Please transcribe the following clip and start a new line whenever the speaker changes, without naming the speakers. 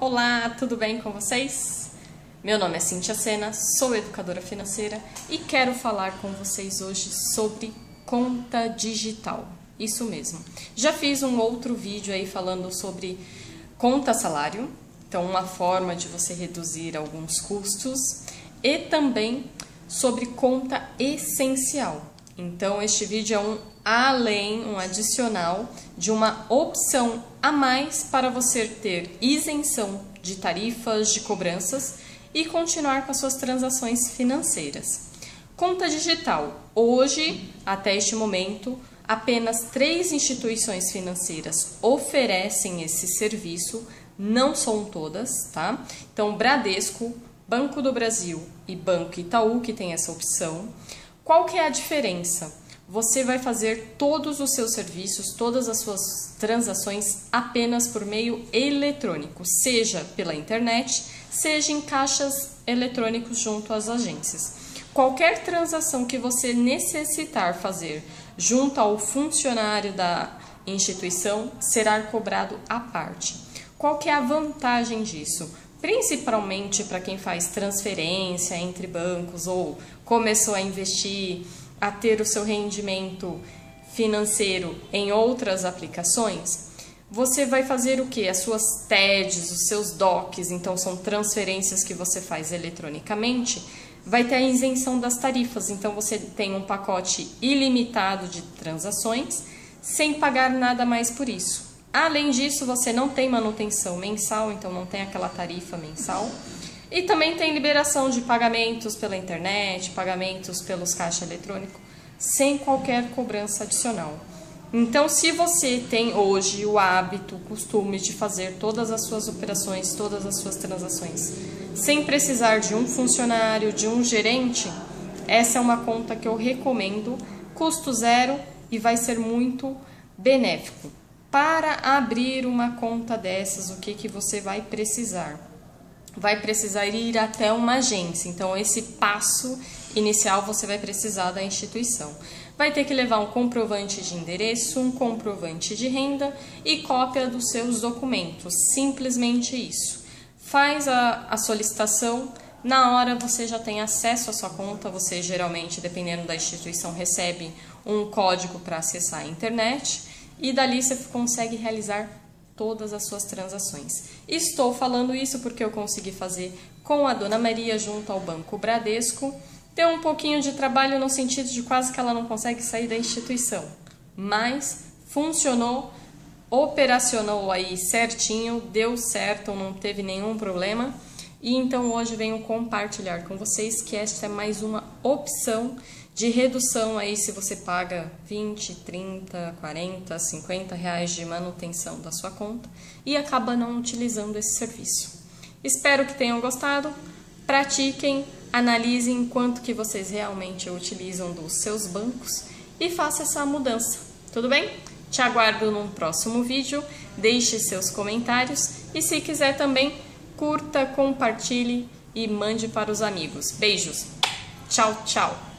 Olá, tudo bem com vocês? Meu nome é Cintia Sena, sou educadora financeira e quero falar com vocês hoje sobre conta digital. Isso mesmo. Já fiz um outro vídeo aí falando sobre conta salário, então uma forma de você reduzir alguns custos e também sobre conta essencial. Então este vídeo é um além, um adicional de uma opção a mais para você ter isenção de tarifas, de cobranças e continuar com as suas transações financeiras. Conta digital. Hoje, até este momento, apenas três instituições financeiras oferecem esse serviço, não são todas, tá? Então, Bradesco, Banco do Brasil e Banco Itaú que tem essa opção. Qual que é a diferença? Você vai fazer todos os seus serviços, todas as suas transações apenas por meio eletrônico, seja pela internet, seja em caixas eletrônicos junto às agências. Qualquer transação que você necessitar fazer junto ao funcionário da instituição será cobrado à parte. Qual que é a vantagem disso? Principalmente para quem faz transferência entre bancos ou começou a investir a ter o seu rendimento financeiro em outras aplicações, você vai fazer o que? As suas TEDs, os seus DOCs, então são transferências que você faz eletronicamente, vai ter a isenção das tarifas. Então você tem um pacote ilimitado de transações sem pagar nada mais por isso. Além disso, você não tem manutenção mensal, então não tem aquela tarifa mensal. E também tem liberação de pagamentos pela internet, pagamentos pelos caixas eletrônicos, sem qualquer cobrança adicional. Então, se você tem hoje o hábito, o costume de fazer todas as suas operações, todas as suas transações, sem precisar de um funcionário, de um gerente, essa é uma conta que eu recomendo, custo zero e vai ser muito benéfico. Para abrir uma conta dessas, o que, que você vai precisar? vai precisar ir até uma agência. Então, esse passo inicial você vai precisar da instituição. Vai ter que levar um comprovante de endereço, um comprovante de renda e cópia dos seus documentos. Simplesmente isso. Faz a, a solicitação, na hora você já tem acesso à sua conta. Você geralmente, dependendo da instituição, recebe um código para acessar a internet e dali você consegue realizar todas as suas transações. Estou falando isso porque eu consegui fazer com a Dona Maria junto ao Banco Bradesco. Deu um pouquinho de trabalho no sentido de quase que ela não consegue sair da instituição, mas funcionou, operacionou aí certinho, deu certo, não teve nenhum problema. E então hoje venho compartilhar com vocês que esta é mais uma opção de redução aí se você paga 20, 30, 40, 50 reais de manutenção da sua conta e acaba não utilizando esse serviço. Espero que tenham gostado, pratiquem, analisem quanto que vocês realmente utilizam dos seus bancos e faça essa mudança, tudo bem? Te aguardo num próximo vídeo, deixe seus comentários e se quiser também, curta, compartilhe e mande para os amigos. Beijos! Tchau, tchau!